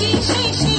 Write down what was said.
She, she, she.